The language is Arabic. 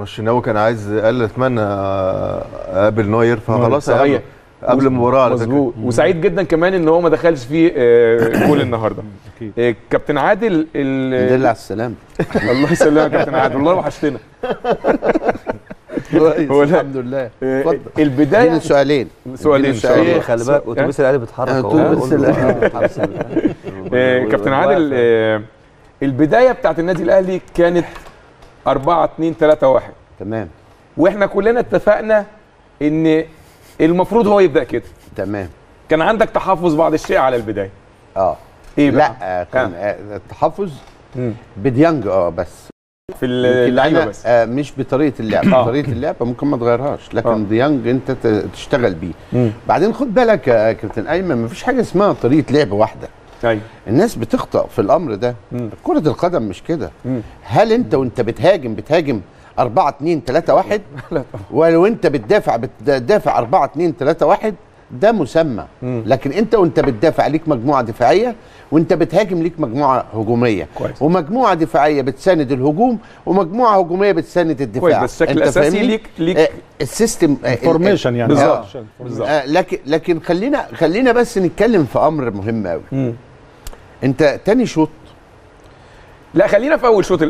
الشناوي كان عايز قال أتمنى اقابل نوير فخلاص صحيح. هيقابله قبل المباراه على فكرة مظبوط وسعيد جدا كمان إن هو ما دخلش فيه آه، جول النهارده. آه، كابتن عادل ال- على السلامه الله يسلمك يا كابتن عادل والله وحشتنا كويس هو. الحمد لله آه، اتفضل البدايه سؤالين سؤالين سؤالين. سؤالين. خلي بالك أتوبيس الاهلي بيتحرك آه، أهو أتوبيس قول له. الأهلي. آه، حبس ال- آه، كابتن عادل آه، البداية بتاعت النادي الأهلي كانت 4 2 3 1 تمام. وإحنا كلنا اتفقنا إن المفروض هو يبدأ كده. تمام. كان عندك تحفظ بعض الشيء على البداية. آه. إيه بقى؟ لا آه، كان آه، التحفظ. بديانج آه بس. في اللعيبه بس. آه مش بطريقة اللعب. آه. طريقة اللعب ممكن ما تغيرهاش لكن آه. ديانج أنت تشتغل بيه. مم. بعدين خد بالك يا كابتن أيمن مفيش حاجة اسمها طريقة لعب واحدة. أيوه الناس بتخطأ في الأمر ده مم. كرة القدم مش كده. هل أنت وأنت بتهاجم بتهاجم 4 2 3 1 لا ولو أنت بتدافع بتدافع 4 2 3 1 ده مسمى مم. لكن أنت وأنت بتدافع ليك مجموعة دفاعية وأنت بتهاجم ليك مجموعة هجومية كويس. ومجموعة دفاعية بتساند الهجوم ومجموعة هجومية بتساند الدفاع كويس بس الشكل الاساسي؟ ليك ليك آه ال system آه formation يعني بالظبط. آه. بالظبط آه لكن لكن خلينا خلينا بس نتكلم في أمر مهم قوي مم. انت تاني شوط. لا خلينا في أول شوط